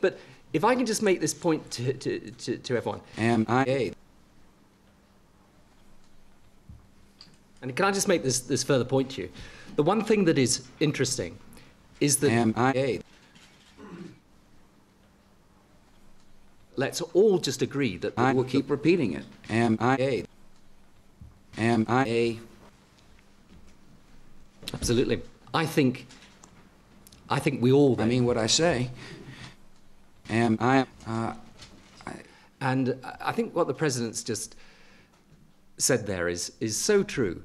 But if I can just make this point to, to, to, to everyone, M.I.A? and can I just make this, this further point to you? The one thing that is interesting is that M.I.A? let's all just agree that I will keep repeating it. M.I.A? Am I a? Absolutely. I think, I think we all. I mean what I say. Am I? Uh, and I think what the president's just said there is is so true.